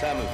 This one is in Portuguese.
Samu.